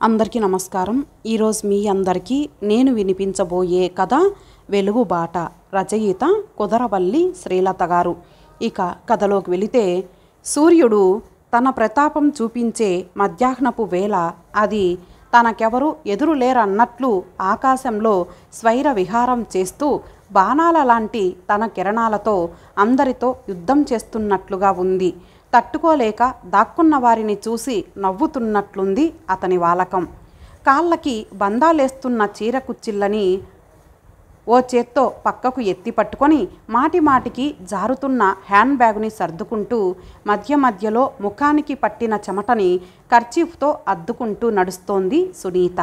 అందరికీ నమస్కారం. ఈరోజు మీ అందరికీ నేను వినిపించబోయే కథ వెలుగుబాట రచయిత కుదరవల్లి శ్రీలత గారు. ఇక కథలోకి వెళితే సూర్యుడు తన ప్రతాపం చూపించే మధ్యాహ్నపు వేళ అది తనకెవరు ఎదురులేరన్నట్లు ఆకాశంలో స్వైర విహారం చేస్తూ బాణాల లాంటి తన కిరణాలతో అందరితో యుద్ధం చేస్తున్నట్లుగా ఉంది. తట్టుకోలేక దాక్కున్న వారిని చూసి నవ్వుతున్నట్లుంది అతని వాలకం. కాళ్ళకి బంధాలేస్తున్న చీర కుచ్చిళ్ళని ఓ చేత్తో పక్కకు ఎత్తి పట్టుకొని మాటి మాటికి జారుతున్న హ్యాండ్ బ్యాగుని సర్దుకుంటూ మధ్య మధ్యలో ముఖానికి పట్టిన చెమటని కర్చీఫ్తో అద్దుకుంటూ నడుస్తోంది సునీత.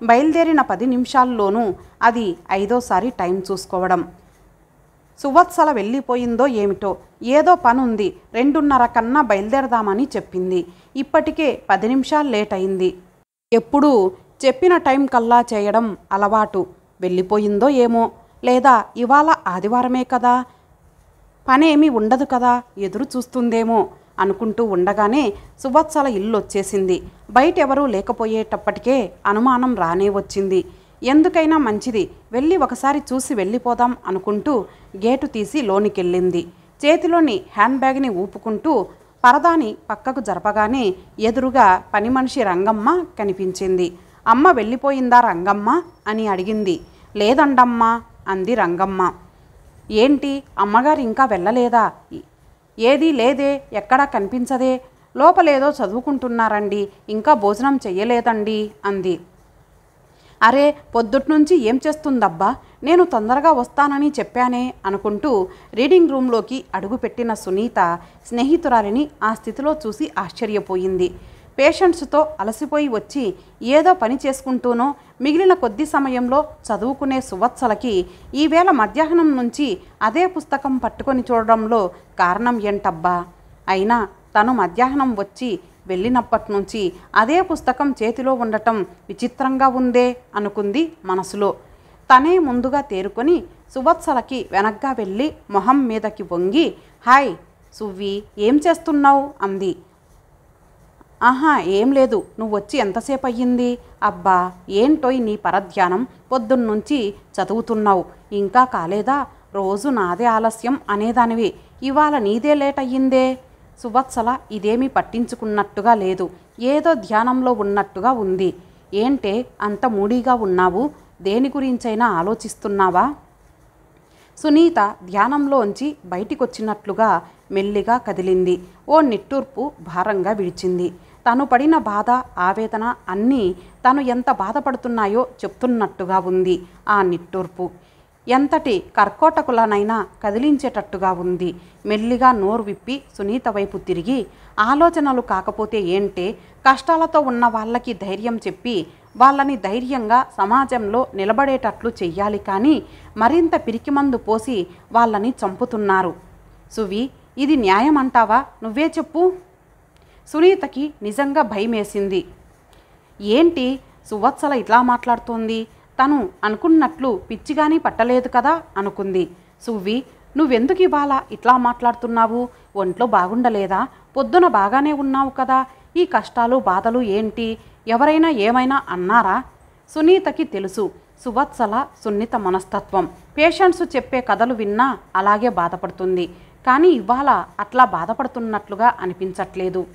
బయలుదేరిన పది నిమిషాల్లోనూ అది ఐదోసారి టైం చూసుకోవడం. సువత్సల వెళ్ళిపోయిందో ఏమిటో ఏదో పనుంది రెండున్నర కన్నా బయలుదేరదామని చెప్పింది. ఇప్పటికే పది నిమిషాలు లేట్ అయింది ఎప్పుడూ చెప్పిన టైం కల్లా చేయడం అలవాటు. వెళ్ళిపోయిందో ఏమో లేదా ఇవాళ ఆదివారమే కదా? పనేమీ ఉండదు కదా? ఎదురు చూస్తుందేమో అనుకుంటూ ఉండగానే సువత్సల ఇల్లు వచ్చేసింది. బయట ఎవరూ లేకపోయేటప్పటికే అనుమానం రానే వచ్చింది. ఎందుకైనా మంచిది. వెళ్ళి ఒకసారి చూసి వెళ్ళిపోదాం అనుకుంటూ గేటు తీసి లోనికెళ్ళింది. చేతిలోని హ్యాండ్ బ్యాగ్ని ఊపుకుంటూ పరదాని పక్కకు జరపగానే ఎదురుగా పని మనిషి రంగమ్మ కనిపించింది. అమ్మ వెళ్ళిపోయిందా రంగమ్మ? అని అడిగింది. లేదండమ్మా అంది రంగమ్మ. ఏంటి? అమ్మగారు ఇంకా వెళ్ళలేదా? ఏదీ లేదే ఎక్కడా కనిపించదే? లోపలేదో చదువుకుంటున్నారండి ఇంకా భోజనం చెయ్యలేదండి అంది. అరే పొద్దుట్నుంచి ఏం చేస్తుందబ్బా? నేను తొందరగా వస్తానని చెప్పానే అనుకుంటూ రీడింగ్ రూమ్లోకి అడుగుపెట్టిన సునీత స్నేహితురాలిని ఆ స్థితిలో చూసి ఆశ్చర్యపోయింది. పేషెంట్స్తో అలసిపోయి వచ్చి ఏదో పని చేసుకుంటూనో మిగిలిన కొద్ది సమయంలో చదువుకునే సువత్సలకి ఈవేళ మధ్యాహ్నం నుంచి అదే పుస్తకం పట్టుకొని చూడడంలో కారణం ఏంటబ్బా? అయినా తను మధ్యాహ్నం వచ్చి వెళ్ళినప్పటి నుంచి అదే పుస్తకం చేతిలో ఉండటం విచిత్రంగా ఉందే అనుకుంది మనసులో. తనే ముందుగా తేరుకొని సువత్సలకి వెనక్గా వెళ్ళి మొహం మీదకి వంగి హాయ్ సువ్వి ఏం చేస్తున్నావు? అంది. ఆహా ఏం లేదు. నువ్వు వచ్చి ఎంతసేపు అయ్యింది? అబ్బా ఏంటోయ్ నీ పరధ్యానం? పొద్దున్నుంచి చదువుతున్నావు. ఇంకా కాలేదా? రోజు నాదే ఆలస్యం అనేదానివి. ఇవాళ నీదే లేట్ అయ్యిందే? సువత్సల ఇదేమీ పట్టించుకున్నట్టుగా లేదు. ఏదో ధ్యానంలో ఉన్నట్టుగా ఉంది. ఏంటే అంత మూడీగా ఉన్నావు? దేని గురించైనా ఆలోచిస్తున్నావా? సునీత ధ్యానంలోంచి బయటికొచ్చినట్లుగా మెల్లిగా కదిలింది. ఓ నిట్టూర్పు భారంగా విడిచింది. తను పడిన బాధ ఆవేదన అన్నీ తను ఎంత బాధపడుతున్నాయో చెప్తున్నట్టుగా ఉంది ఆ నిట్టూర్పు. ఎంతటి కర్కోటకులనైనా కదిలించేటట్టుగా ఉంది. మెల్లిగా నోరు విప్పి సునీత వైపు తిరిగి ఆలోచనలు కాకపోతే ఏంటే కష్టాలతో ఉన్న వాళ్ళకి ధైర్యం చెప్పి వాళ్ళని ధైర్యంగా సమాజంలో నిలబడేటట్లు చెయ్యాలి కానీ మరింత పిరికిమందు పోసి వాళ్ళని చంపుతున్నారు. సువి ఇది న్యాయం అంటావా? నువ్వే చెప్పు. సునీతకి నిజంగా భయమేసింది. ఏంటి? సువత్సల ఇట్లా మాట్లాడుతోంది? తను అనుకున్నట్లు పిచ్చిగాని పట్టలేదు కదా అనుకుంది. సువ్వి నువ్వెందుకు ఇవాళ ఇట్లా మాట్లాడుతున్నావు? ఒంట్లో బాగుండలేదా? పొద్దున బాగానే ఉన్నావు కదా? ఈ కష్టాలు బాధలు ఏంటి? ఎవరైనా ఏమైనా అన్నారా? సునీతకి తెలుసు. సువత్సల సున్నిత మనస్తత్వం. పేషెంట్స్ చెప్పే కథలు విన్నా అలాగే బాధపడుతుంది. కానీ ఇవాళ అట్లా బాధపడుతున్నట్లుగా అనిపించట్లేదు.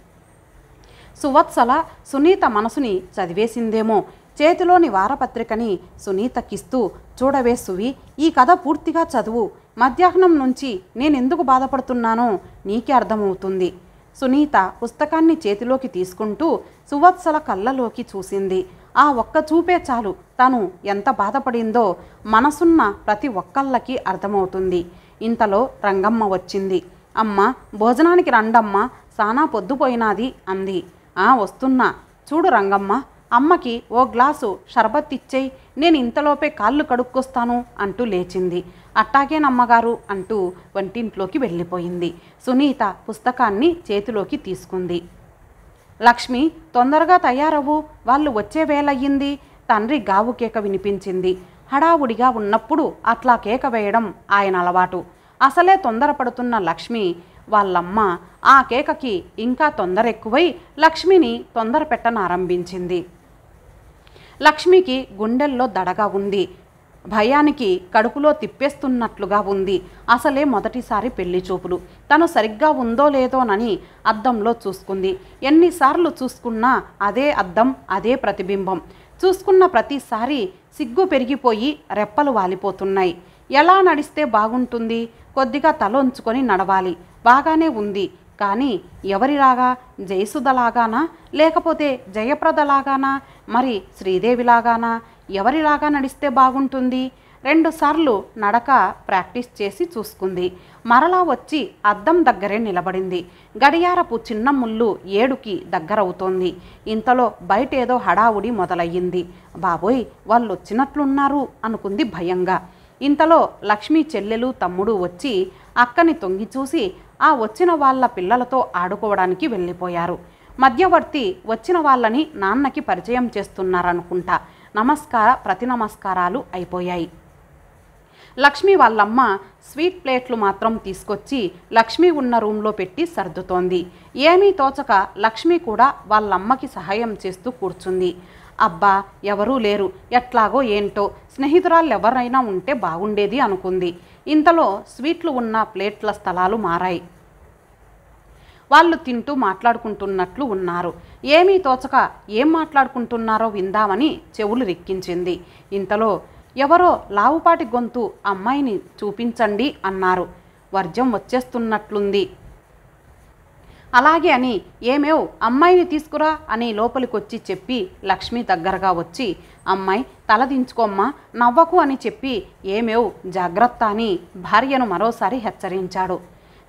సువత్సల సునీత మనసుని చదివేసిందేమో. చేతిలోని వారపత్రికని సునీతకిస్తూ చూడవే సువి ఈ కథ పూర్తిగా చదువు. మధ్యాహ్నం నుంచి నేనెందుకు బాధపడుతున్నానో నీకే అర్థమవుతుంది. సునీత పుస్తకాన్ని చేతిలోకి తీసుకుంటూ సువత్సల కళ్ళలోకి చూసింది. ఆ ఒక్క చూపే చాలు. తను ఎంత బాధపడిందో మనసున్న ప్రతి ఒక్కళ్ళకి అర్థమవుతుంది. ఇంతలో రంగమ్మ వచ్చింది. అమ్మ భోజనానికి రండమ్మ సానా పొద్దుపోయినాది అంది. ఆ వస్తున్నా. చూడు రంగమ్మ అమ్మకి ఓ గ్లాసు షర్బత్ ఇచ్చేయి నేను ఇంతలోపే కాళ్ళు కడుక్కొస్తాను అంటూ లేచింది. అట్టాగేనమ్మగారు అంటూ వంటింట్లోకి వెళ్ళిపోయింది. సునీత పుస్తకాన్ని చేతిలోకి తీసుకుంది. లక్ష్మి తొందరగా తయారవు వాళ్ళు వచ్చే వేలయ్యింది తండ్రి గావు కేక వినిపించింది. హడావుడిగా ఉన్నప్పుడు అట్లా కేక వేయడం ఆయన అలవాటు. అసలే తొందరపడుతున్న లక్ష్మి వాళ్ళమ్మ ఆ కేకకి ఇంకా తొందర ఎక్కువై లక్ష్మిని తొందర పెట్టనారంభించింది లక్ష్మికి గుండెల్లో దడగా ఉంది. భయానికి కడుపులో తిప్పేస్తున్నట్లుగా ఉంది. అసలే మొదటిసారి పెళ్ళి చూపులు. తను సరిగ్గా ఉందో లేదోనని అద్దంలో చూసుకుంది. ఎన్నిసార్లు చూసుకున్నా అదే అద్దం అదే ప్రతిబింబం. చూసుకున్న ప్రతిసారి సిగ్గు పెరిగిపోయి రెప్పలు వాలిపోతున్నాయి. ఎలా నడిస్తే బాగుంటుంది? కొద్దిగా తల ఉంచుకొని నడవాలి. బాగానే ఉంది. కానీ ఎవరిలాగా జయసుధలాగానా? లేకపోతే జయప్రదలాగానా? మరి శ్రీదేవిలాగానా? ఎవరిలాగా నడిస్తే బాగుంటుంది? రెండుసార్లు నడక ప్రాక్టీస్ చేసి చూసుకుంది. మరలా వచ్చి అద్దం దగ్గరే నిలబడింది. గడియారపు చిన్న ముళ్ళు ఏడుకి దగ్గరవుతోంది. ఇంతలో బయటేదో హడావుడి మొదలయ్యింది. బాబోయ్ వాళ్ళు వచ్చినట్లున్నారు అనుకుంది భయంగా. ఇంతలో లక్ష్మి చెల్లెలు తమ్ముడు వచ్చి అక్కని తొంగి చూసి ఆ వచ్చిన వాళ్ళ పిల్లలతో ఆడుకోవడానికి వెళ్ళిపోయారు. మధ్యవర్తి వచ్చిన వాళ్ళని నాన్నకి పరిచయం చేస్తున్నారనుకుంటా. నమస్కార ప్రతి నమస్కారాలు అయిపోయాయి. లక్ష్మి వాళ్ళమ్మ స్వీట్ ప్లేట్లు మాత్రం తీసుకొచ్చి లక్ష్మి ఉన్న రూమ్లో పెట్టి సర్దుతోంది. ఏమీ తోచక లక్ష్మి కూడా వాళ్ళమ్మకి సహాయం చేస్తూ కూర్చుంది. అబ్బా ఎవరూ లేరు. ఎట్లాగో ఏంటో. స్నేహితురాలు ఎవరైనా ఉంటే బాగుండేది అనుకుంది. ఇంతలో స్వీట్లు ఉన్న ప్లేట్ల స్థలాలు మారాయి. వాళ్ళు తింటూ మాట్లాడుకుంటున్నట్లు ఉన్నారు. ఏమీ తోచక ఏం మాట్లాడుకుంటున్నారో విందామని చెవులు రిక్కించింది. ఇంతలో ఎవరో లావుపాటి గొంతు అమ్మాయిని చూపించండి అన్నారు. వర్జం వచ్చేస్తున్నట్లుంది. అలాగే అని ఏమేవ్ అమ్మాయిని తీసుకురా అని లోపలికొచ్చి చెప్పి లక్ష్మి దగ్గరగా వచ్చి అమ్మాయి తలదించుకోమ్మా నవ్వకు అని చెప్పి ఏమేవ్ జాగ్రత్త అని భార్యను మరోసారి హెచ్చరించాడు.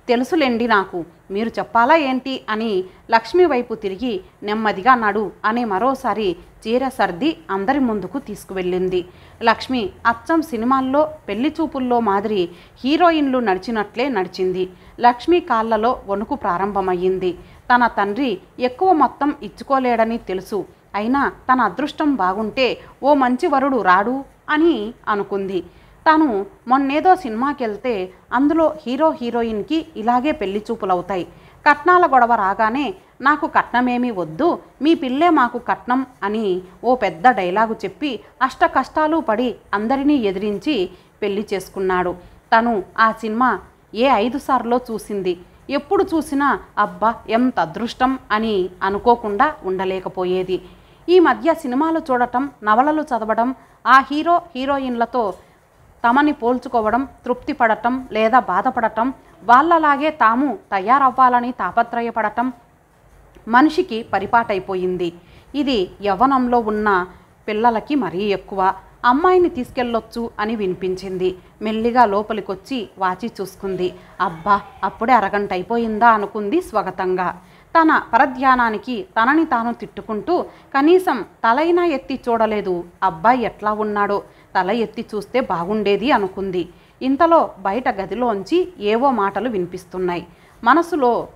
తెలుసులేండి నాకు. మీరు చెప్పాలా ఏంటి? అని లక్ష్మి వైపు తిరిగి నెమ్మదిగా నడు అని మరోసారి చీర సర్ది అందరి ముందుకు తీసుకువెళ్ళింది. లక్ష్మి అచ్చం సినిమాల్లో పెళ్ళి చూపుల్లో మాదిరి హీరోయిన్లు నడిచినట్లే నడిచింది. లక్ష్మి కాళ్ళలో వణుకు ప్రారంభమయ్యింది. తన తండ్రి ఎక్కువ మొత్తం ఇచ్చుకోలేడని తెలుసు. అయినా తన అదృష్టం బాగుంటే ఓ మంచి వరుడు రాడు అని అనుకుంది. తాను మొన్నేదో సినిమాకి వెళ్తే అందులో హీరో హీరోయిన్కి ఇలాగే పెళ్ళి చూపులవుతాయి. కట్నాల గొడవ రాగానే నాకు కట్నమేమీ వద్దు మీ పిల్లే మాకు కట్నం అని ఓ పెద్ద డైలాగు చెప్పి అష్ట కష్టాలు పడి అందరినీ ఎదిరించి పెళ్ళి చేసుకున్నాడు. తను ఆ సినిమా ఏ ఐదు సార్లో చూసింది. ఎప్పుడు చూసినా అబ్బా ఎంత అదృష్టం అని అనుకోకుండా ఉండలేకపోయేది. ఈ మధ్య సినిమాలు చూడటం నవలలు చదవడం ఆ హీరో హీరోయిన్లతో తమని పోల్చుకోవడం తృప్తి పడటం లేదా బాధపడటం వాళ్ళలాగే తాము తయారవ్వాలని తాపత్రయపడటం మనిషికి పరిపాటైపోయింది. ఇది యవ్వనంలో ఉన్న పిల్లలకి మరీ ఎక్కువ. అమ్మాయిని తీసుకెళ్ళొచ్చు అని వినిపించింది. మెల్లిగా లోపలికొచ్చి వాచి చూసుకుంది. అబ్బా అప్పుడే అరగంట అయిపోయిందా అనుకుంది స్వాగతంగా. తన పరధ్యానానికి తనని తాను తిట్టుకుంటూ కనీసం తలైనా ఎత్తి చూడలేదు. అబ్బాయి ఎట్లా ఉన్నాడో తల ఎత్తి చూస్తే బాగుండేది అనుకుంది. ఇంతలో బయట గదిలోంచి ఏవో మాటలు వినిపిస్తున్నాయి. మనసులో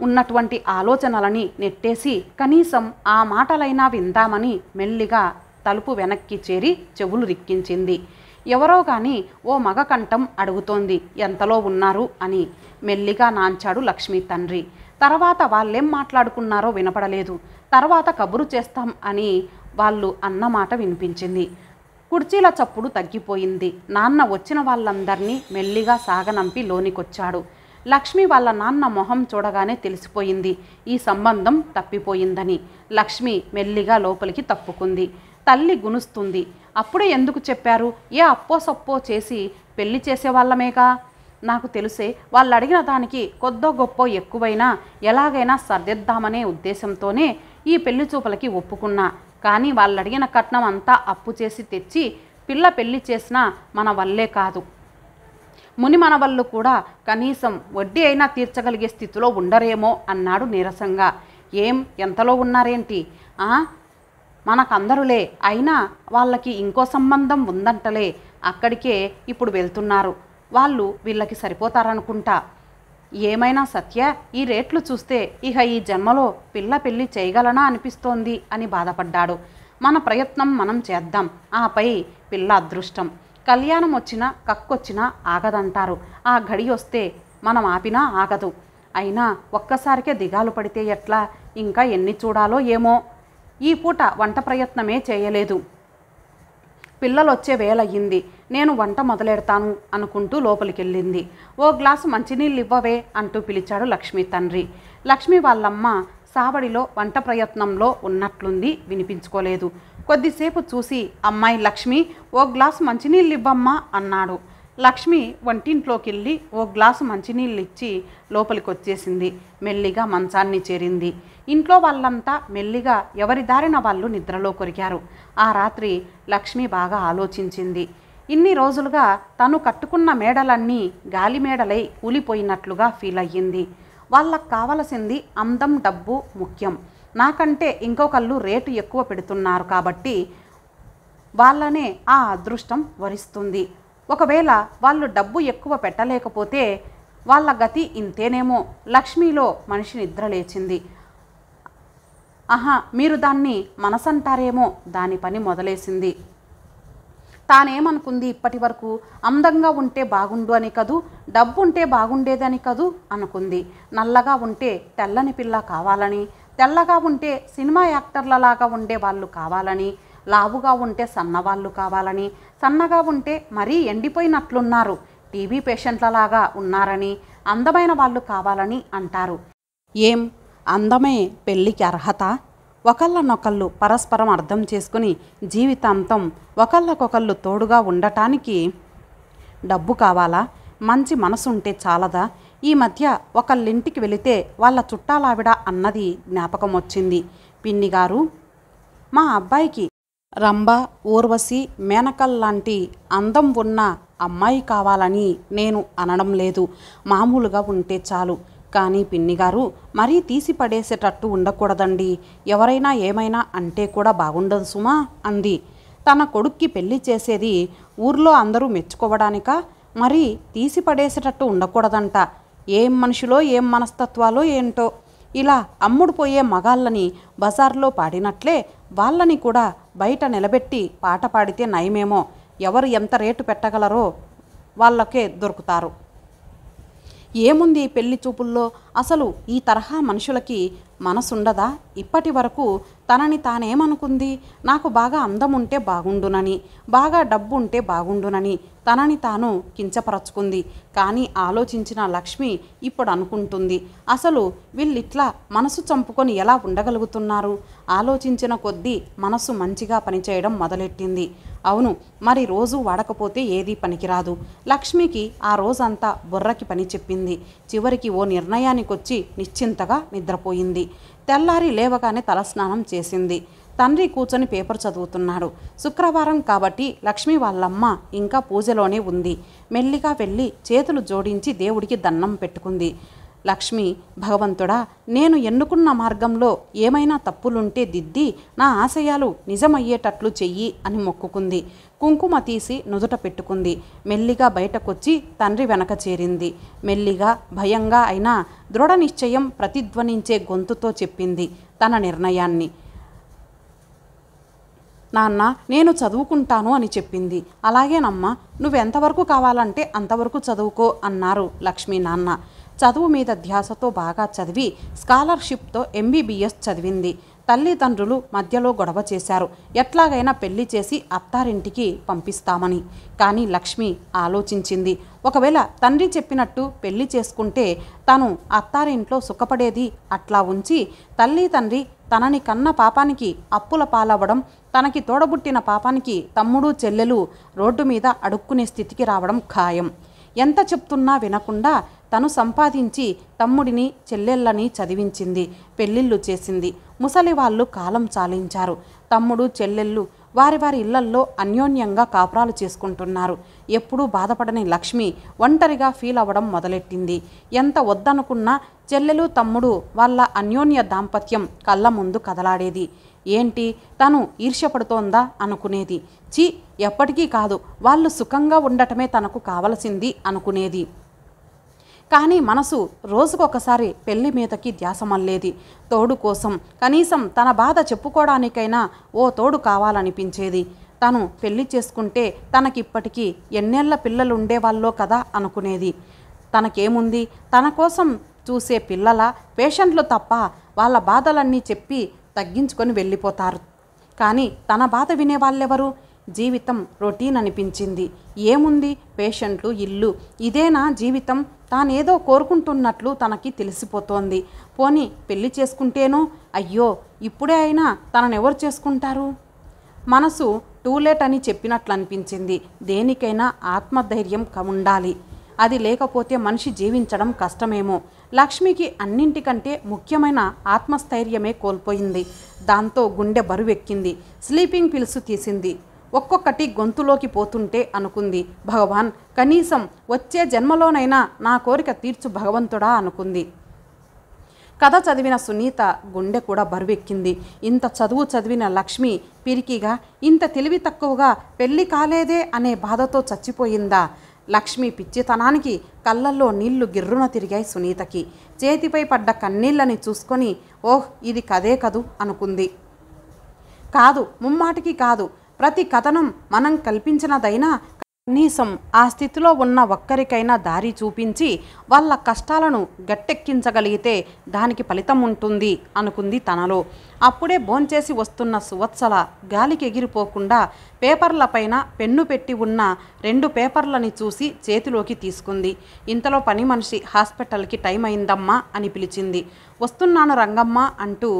ఉన్నటువంటి ఆలోచనలని నెట్టేసి కనీసం ఆ మాటలైనా విందామని మెల్లిగా తలుపు వెనక్కి చేరి చెవులు రిక్కించింది. ఎవరో కానీ ఓ మగ కంఠం అడుగుతోంది ఎంతలో ఉన్నారు? అని మెల్లిగా నాంచాడు లక్ష్మి తండ్రి. తర్వాత వాళ్ళేం మాట్లాడుకున్నారో వినపడలేదు. తర్వాత కబురు చేస్తాం అని వాళ్ళు అన్నమాట వినిపించింది. కుర్చీల చప్పుడు తగ్గిపోయింది. నాన్న వచ్చిన వాళ్ళందరినీ మెల్లిగా సాగనంపి లోనికొచ్చాడు. లక్ష్మి వాళ్ళ నాన్న మొహం చూడగానే తెలిసిపోయింది. ఈ సంబంధం తప్పిపోయిందని. లక్ష్మి మెల్లిగా లోపలికి తప్పుకుంది. తల్లి గునుస్తుంది. అప్పుడే ఎందుకు చెప్పారు? ఏ అప్పో సప్పో చేసి పెళ్ళి చేసేవాళ్ళమేగా? నాకు తెలిసే వాళ్ళు అడిగిన దానికి కొద్దో గొప్ప ఎక్కువైనా ఎలాగైనా సర్దిద్దామనే ఉద్దేశంతోనే ఈ పెళ్ళి చూపలకి ఒప్పుకున్నా. కానీ వాళ్ళు అడిగిన కట్నం అంతా అప్పు చేసి తెచ్చి పిల్ల పెళ్ళి చేసినా మన వల్లే కాదు. ముని మనవళ్ళు కూడా కనీసం వడ్డీ అయినా తీర్చగలిగే స్థితిలో ఉండరేమో అన్నాడు నీరసంగా. ఏం? ఎంతలో ఉన్నారేంటి? మనకందరులే. అయినా వాళ్ళకి ఇంకో సంబంధం ఉందంటలే. అక్కడికే ఇప్పుడు వెళ్తున్నారు. వాళ్ళు వీళ్ళకి సరిపోతారనుకుంటా. ఏమైనా సత్య ఈ రేట్లు చూస్తే ఇక ఈ జన్మలో పిల్ల పెళ్ళి చేయగలనా అనిపిస్తోంది అని బాధపడ్డాడు. మన ప్రయత్నం మనం చేద్దాం. ఆపై పిల్ల అదృష్టం. కళ్యాణం వచ్చినా కక్కొచ్చినా ఆగదంటారు. ఆ గడి వస్తే మనం ఆపినా ఆగదు. అయినా ఒక్కసారికే దిగాలు పడితే ఎట్లా? ఇంకా ఎన్ని చూడాలో ఏమో? ఈ పూట వంట ప్రయత్నమే చేయలేదు. పిల్లలు వచ్చే వేలయ్యింది నేను వంట మొదలెడతాను అనుకుంటూ లోపలికెళ్ళింది. ఓ గ్లాసు మంచినీళ్ళు ఇవ్వవే అంటూ పిలిచాడు లక్ష్మి తండ్రి. లక్ష్మి వాళ్ళమ్మ సావడిలో వంట ప్రయత్నంలో ఉన్నట్లుంది వినిపించుకోలేదు. కొద్దిసేపు చూసి అమ్మాయి లక్ష్మి ఓ గ్లాసు మంచినీళ్ళు ఇవ్వమ్మా అన్నాడు. లక్ష్మి వంటింట్లోకి వెళ్ళి ఓ గ్లాసు మంచినీళ్ళు ఇచ్చి లోపలికి వచ్చేసింది మెల్లిగా మంచాన్ని చేరింది. ఇంట్లో వాళ్ళంతా మెల్లిగా ఎవరి దారిన వాళ్ళు నిద్రలో కొరికారు. ఆ రాత్రి లక్ష్మి బాగా ఆలోచించింది. ఇన్ని రోజులుగా తను కట్టుకున్న మేడలన్నీ గాలి మేడలై కూలిపోయినట్లుగా ఫీల్ అయ్యింది. వాళ్ళకు కావలసింది అందం డబ్బు ముఖ్యం. నాకంటే ఇంకొకళ్ళు రేటు ఎక్కువ పెడుతున్నారు కాబట్టి వాళ్ళనే ఆ అదృష్టం వరిస్తుంది. ఒకవేళ వాళ్ళు డబ్బు ఎక్కువ పెట్టలేకపోతే వాళ్ళ గతి ఇంతేనేమో. లక్ష్మిలో మనిషి నిద్ర లేచింది. ఆహా మీరు దాన్ని మనసంటారేమో దాని పని మొదలేసింది. తానేమనుకుంది ఇప్పటి వరకు అందంగా ఉంటే బాగుండు అని కదూ డబ్బు ఉంటే బాగుండేదని కదూ అనుకుంది. నల్లగా ఉంటే తెల్లని పిల్ల కావాలని తెల్లగా ఉంటే సినిమా యాక్టర్లలాగా ఉండే వాళ్ళు కావాలని లావుగా ఉంటే సన్నవాళ్ళు కావాలని సన్నగా ఉంటే మరీ ఎండిపోయినట్లున్నారు టీబీ పేషెంట్లలాగా ఉన్నారని అందమైన వాళ్ళు కావాలని అంటారు. ఏం? అందమే పెళ్ళికి అర్హత. ఒకళ్ళనొకళ్ళు పరస్పరం అర్థం చేసుకుని జీవితాంతం ఒకళ్ళకొకళ్ళు తోడుగా ఉండటానికి డబ్బు కావాలా? మంచి మనసు ఉంటే చాలదా? ఈ మధ్య ఒకళ్ళింటికి వెళితే వాళ్ళ చుట్టాలావిడ అన్నది జ్ఞాపకం వచ్చింది పిన్ని గారు మా అబ్బాయికి రంభ ఊర్వశి మేనకల్ లాంటి అందం ఉన్న అమ్మాయి కావాలని నేను అనడం లేదు. మామూలుగా ఉంటే చాలు. కానీ పిన్నిగారు మరీ తీసి పడేసేటట్టు ఉండకూడదండి. ఎవరైనా ఏమైనా అంటే కూడా బాగుండదు సుమా అంది. తన కొడుక్కి పెళ్ళి చేసేది ఊర్లో అందరూ మెచ్చుకోవడానికా? మరి తీసి పడేసేటట్టు ఉండకూడదంట. ఏం మనుషులో ఏం మనస్తత్వాలో ఏంటో? ఇలా అమ్ముడు పోయే మగాళ్ళని బజార్లో పాడినట్లే వాళ్ళని కూడా బయట నిలబెట్టి పాట పాడితే నయమేమో? ఎవరు ఎంత రేటు పెట్టగలరో వాళ్ళకే దొరుకుతారు. ఏముంది పెళ్ళి చూపుల్లో? అసలు ఈ తరహా మనుషులకి మనసుండదా? ఇప్పటి వరకు తనని తానేమనుకుంది? నాకు బాగా అందం ఉంటే బాగుండునని బాగా డబ్బు ఉంటే బాగుండునని తనని తాను కించపరచుకుంది. కానీ ఆలోచించిన లక్ష్మి ఇప్పుడు అనుకుంటుంది అసలు వీళ్ళిట్లా మనసు చంపుకొని ఎలా ఉండగలుగుతున్నారు? ఆలోచించిన కొద్దీ మనసు మంచిగా పనిచేయడం మొదలెట్టింది. అవును మరి రోజు వాడకపోతే ఏదీ పనికిరాదు. లక్ష్మికి ఆ రోజంతా బుర్రకి పని చెప్పింది. చివరికి ఓ నిర్ణయానికొచ్చి నిశ్చింతగా నిద్రపోయింది. తెల్లారి లేవగానే తలస్నానం చేసింది. తండ్రి కూర్చొని పేపర్ చదువుతున్నాడు. శుక్రవారం కాబట్టి లక్ష్మి వాళ్ళమ్మ ఇంకా పూజలోనే ఉంది. మెల్లిగా వెళ్ళి చేతులు జోడించి దేవుడికి దండం పెట్టుకుంది. లక్ష్మి భగవంతుడా నేను ఎన్నుకున్న మార్గంలో ఏమైనా తప్పులుంటే దిద్ది నా ఆశయాలు నిజమయ్యేటట్లు చెయ్యి అని మొక్కుకుంది. కుంకుమ తీసి నుదుట పెట్టుకుంది. మెల్లిగా బయటకొచ్చి తండ్రి వెనక చేరింది. మెల్లిగా భయంగా అయినా దృఢ నిశ్చయం ప్రతిధ్వనించే గొంతుతో చెప్పింది తన నిర్ణయాన్ని. నాన్న నేను చదువుకుంటాను అని చెప్పింది. అలాగేనమ్మా నువ్వెంతవరకు కావాలంటే అంతవరకు చదువుకో అన్నారు లక్ష్మీ నాన్న. చదువు మీద ధ్యాసతో బాగా చదివి స్కాలర్షిప్తో ఎంబీబీఎస్ చదివింది. తల్లిదండ్రులు మధ్యలో గొడవ చేశారు. ఎట్లాగైనా పెళ్ళి చేసి అత్తారింటికి పంపిస్తామని. కానీ లక్ష్మి ఆలోచించింది. ఒకవేళ తండ్రి చెప్పినట్టు పెళ్ళి చేసుకుంటే తను అత్తారింట్లో సుఖపడేది అట్లా ఉంచి తల్లి తండ్రి తనని కన్న పాపానికి అప్పుల పాలవ్వడం తనకి తోడబుట్టిన పాపానికి తమ్ముడు చెల్లెలు రోడ్డు మీద అడుక్కునే స్థితికి రావడం ఖాయం. ఎంత చెప్తున్నా వినకుండా తను సంపాదించి తమ్ముడిని చెల్లెళ్ళని చదివించింది పెళ్ళిళ్ళు చేసింది. ముసలి వాళ్ళు కాలం చాలించారు. తమ్ముడు చెల్లెళ్ళు వారి వారి ఇళ్ళల్లో అన్యోన్యంగా కాపురాలు చేసుకుంటున్నారు. ఎప్పుడూ బాధపడని లక్ష్మి ఒంటరిగా ఫీల్ అవ్వడం మొదలెట్టింది. ఎంత వద్దనుకున్నా చెల్లెలు తమ్ముడు వాళ్ళ అన్యోన్య దాంపత్యం కళ్ళ ముందు కదలాడేది. ఏంటి? తను ఈర్ష్యపడుతోందా అనుకునేది. చి ఎప్పటికీ కాదు. వాళ్ళు సుఖంగా ఉండటమే తనకు కావలసింది అనుకునేది. కానీ మనసు రోజుకొకసారి పెళ్ళి మీదకి ధ్యాసమల్లేది. తోడు కోసం కనీసం తన బాధ చెప్పుకోవడానికైనా ఓ తోడు కావాలనిపించేది. తను పెళ్ళి చేసుకుంటే తనకిప్పటికీ ఎన్నేళ్ళ పిల్లలుండేవాళ్ళో కదా అనుకునేది. తనకేముంది? తన కోసం చూసే పిల్లల పేషెంట్లు తప్ప వాళ్ళ బాధలన్నీ చెప్పి తగ్గించుకొని వెళ్ళిపోతారు. కానీ తన బాధ వినేవాళ్ళెవరు? జీవితం రొటీన్ అనిపించింది. ఏముంది? పేషెంట్లు ఇల్లు. ఇదేనా జీవితం? తానేదో కోరుకుంటున్నట్లు తనకి తెలిసిపోతోంది. పోని పెళ్ళి చేసుకుంటేనో? అయ్యో ఇప్పుడే అయినా తననెవరు చేసుకుంటారు? మనసు టూలేట్ అని చెప్పినట్లు అనిపించింది దేనికైనా ఆత్మధైర్యం ఉండాలి. అది లేకపోతే మనిషి జీవించడం కష్టమేమో. లక్ష్మికి అన్నింటికంటే ముఖ్యమైన ఆత్మస్థైర్యమే కోల్పోయింది. దాంతో గుండె బరువెక్కింది. స్లీపింగ్ పిల్స్ తీసింది. ఒక్కొక్కటి గొంతులోకి పోతుంటే అనుకుంది. భగవాన్ కనీసం వచ్చే జన్మలోనైనా నా కోరిక తీర్చు భగవంతుడా అనుకుంది. కథ చదివిన సునీత గుండె కూడా బరువెక్కింది. ఇంత చదువు చదివిన లక్ష్మి పిరికిగా ఇంత తెలివి తక్కువగా పెళ్ళి కాలేదే అనే బాధతో చచ్చిపోయిందా? లక్ష్మి పిచ్చితనానికి కళ్ళల్లో నీళ్ళు గిర్రున తిరిగాయి సునీతకి. చేతిపై పడ్డ కన్నీళ్ళని చూసుకొని ఓహ్ ఇది కదే కదూ అనుకుంది. కాదు ముమ్మాటికి కాదు ప్రతి కథనం మనం కల్పించినదైనా కనీసం ఆ స్థితిలో ఉన్న ఒక్కరికైనా దారి చూపించి వాళ్ళ కష్టాలను గట్టెక్కించగలిగితే దానికి ఫలితం ఉంటుంది అనుకుంది తనలో. అప్పుడే భోంచేసి వస్తున్న సువత్సల గాలికి ఎగిరిపోకుండా పేపర్లపైన పెన్ను పెట్టి ఉన్న రెండు పేపర్లని చూసి చేతిలోకి తీసుకుంది. ఇంతలో పని మనిషి హాస్పిటల్కి టైం అయిందమ్మా అని పిలిచింది. వస్తున్నాను రంగమ్మ అంటూ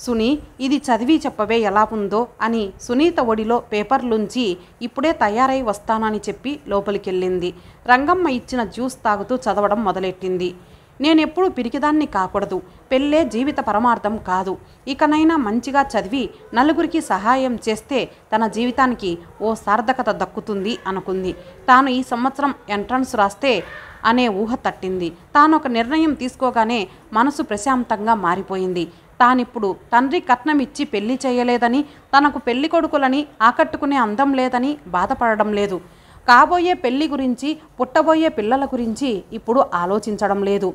సుని ఇది చదివి చెప్పవే ఎలా ఉందో అని సునీత ఒడిలో పేపర్లుంచి ఇప్పుడే తయారై వస్తానని చెప్పి లోపలికెళ్ళింది. రంగమ్మ ఇచ్చిన జ్యూస్ తాగుతూ చదవడం మొదలెట్టింది. నేనెప్పుడు పిరికిదాన్ని కాకూడదు. పెళ్ళే జీవిత పరమార్థం కాదు. ఇకనైనా మంచిగా చదివి నలుగురికి సహాయం చేస్తే తన జీవితానికి ఓ సార్థకత దక్కుతుంది అనుకుంది. తాను ఈ సంవత్సరం ఎంట్రన్స్ రాస్తే అనే ఊహ తట్టింది. తాను ఒక నిర్ణయం తీసుకోగానే మనసు ప్రశాంతంగా మారిపోయింది. తానిప్పుడు తండ్రి కట్నం ఇచ్చి పెళ్ళి చేయలేదని తనకు పెళ్ళి కొడుకులని ఆకట్టుకునే అందం లేదని బాధపడడం లేదు. కాబోయే పెళ్ళి గురించి పుట్టబోయే పిల్లల గురించి ఇప్పుడు ఆలోచించడం లేదు.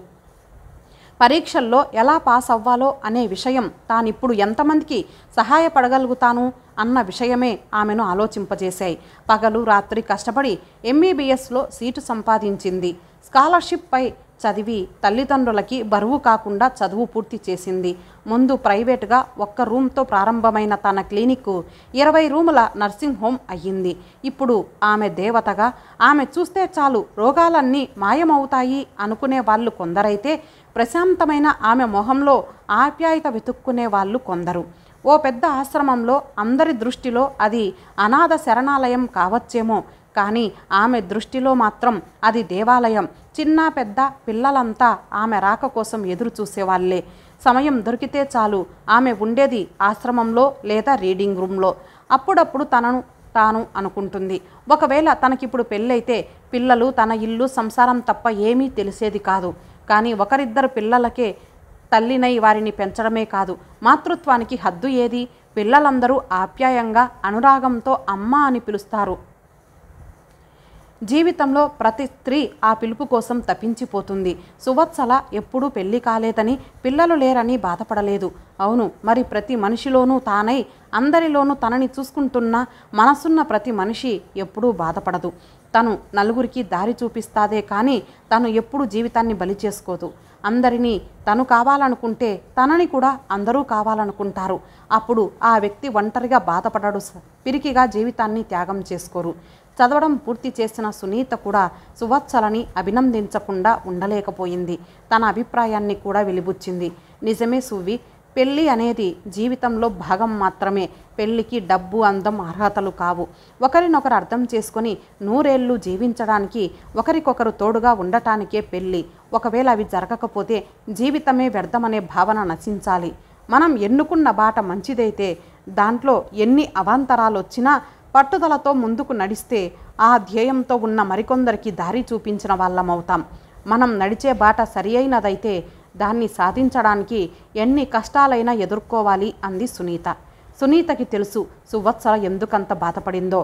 పరీక్షల్లో ఎలా పాస్ అవ్వాలో అనే విషయం తానిప్పుడు ఎంతమందికి సహాయపడగలుగుతాను అన్న విషయమే ఆమెను ఆలోచింపజేశాయి. పగలు రాత్రి కష్టపడి ఎంబీబీఎస్లో సీటు సంపాదించింది. స్కాలర్షిప్పై చదివి తల్లిదండ్రులకి బరువు కాకుండా చదువు పూర్తి చేసింది. ముందు ప్రైవేటుగా ఒక్క రూమ్తో ప్రారంభమైన తన క్లినిక్ ఇరవై రూముల నర్సింగ్ హోమ్ అయ్యింది. ఇప్పుడు ఆమె దేవతగా ఆమె చూస్తే చాలు రోగాలన్నీ మాయమవుతాయి అనుకునే వాళ్ళు కొందరైతే ప్రశాంతమైన ఆమె మొహంలో ఆప్యాయత వెతుక్కునే వాళ్ళు కొందరు. ఓ పెద్ద ఆశ్రమంలో అందరి దృష్టిలో అది అనాథ శరణాలయం కావచ్చేమో కానీ ఆమె దృష్టిలో మాత్రం అది దేవాలయం. చిన్న పెద్ద పిల్లలంతా ఆమె రాక కోసం ఎదురు చూసేవాళ్ళే సమయం దొరికితే చాలు. ఆమె ఉండేది ఆశ్రమంలో లేదా రీడింగ్ రూమ్లో. అప్పుడప్పుడు తనను తాను అనుకుంటుంది. ఒకవేళ తనకిప్పుడు పెళ్ళైతే పిల్లలు తన ఇల్లు సంసారం తప్ప ఏమీ తెలిసేది కాదు. కానీ ఒకరిద్దరు పిల్లలకే తల్లినై వారిని పెంచడమే కాదు. మాతృత్వానికి హద్దు ఏది? పిల్లలందరూ ఆప్యాయంగా అనురాగంతో అమ్మ అని పిలుస్తారు. జీవితంలో ప్రతి స్త్రీ ఆ పిలుపు కోసం తప్పించిపోతుంది. సువత్సల ఎప్పుడూ పెళ్ళి కాలేదని పిల్లలు లేరని బాధపడలేదు. అవును మరి ప్రతి మనిషిలోనూ తానై అందరిలోనూ తనని చూసుకుంటున్న మనసున్న ప్రతి మనిషి ఎప్పుడూ బాధపడదు. తను నలుగురికి దారి చూపిస్తాదే కానీ తను ఎప్పుడు జీవితాన్ని బలి చేసుకోదు. అందరినీ తను కావాలనుకుంటే తనని కూడా అందరూ కావాలనుకుంటారు. అప్పుడు ఆ వ్యక్తి ఒంటరిగా బాధపడడు పిరికిగా జీవితాన్ని త్యాగం చేసుకోరు. చదవడం పూర్తి చేసిన సునీత కూడా సువత్సలని అభినందించకుండా ఉండలేకపోయింది. తన అభిప్రాయాన్ని కూడా వెలిబుచ్చింది. నిజమే సువ్వి పెళ్ళి అనేది జీవితంలో భాగం మాత్రమే. పెళ్ళికి డబ్బు అందం అర్హతలు కావు. ఒకరినొకరు అర్థం చేసుకొని నూరేళ్ళు జీవించడానికి ఒకరికొకరు తోడుగా ఉండటానికే పెళ్ళి. ఒకవేళ అవి జరగకపోతే జీవితమే వ్యర్థమనే భావన నశించాలి. మనం ఎన్నుకున్న బాట మంచిదైతే దాంట్లో ఎన్ని అవాంతరాలు వచ్చినా పట్టుదలతో ముందుకు నడిస్తే ఆ ధ్యేయంతో ఉన్న మరికొందరికి దారి చూపించిన వాళ్ళమవుతాం. మనం నడిచే బాట సరి అయినదైతే దాన్ని సాధించడానికి ఎన్ని కష్టాలైనా ఎదుర్కోవాలి అంది సునీత. సునీతకి తెలుసు సువత్సల ఎందుకంత బాధపడిందో.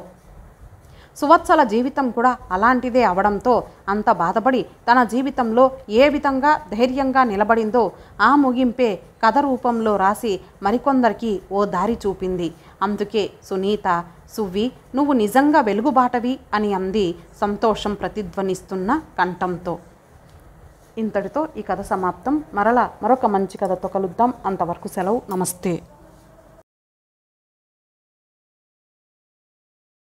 సువత్సల జీవితం కూడా అలాంటిదే అవడంతో అంత బాధపడి తన జీవితంలో ఏ విధంగా ధైర్యంగా నిలబడిందో ఆ ముగింపే కథ రూపంలో రాసి మరికొందరికి ఓ దారి చూపింది. అందుకే సునీత సువ్వి నువ్వు నిజంగా వెలుగుబాటవి అని అంది సంతోషం ప్రతిధ్వనిస్తున్న కంఠంతో. ఇంతటితో ఈ కథ సమాప్తం. మరలా మరొక మంచి కథతో కలుద్దాం. అంతవరకు సెలవు. నమస్తే.